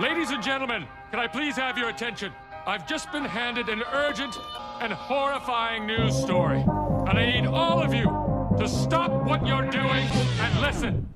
Ladies and gentlemen, can I please have your attention? I've just been handed an urgent and horrifying news story. And I need all of you to stop what you're doing and listen.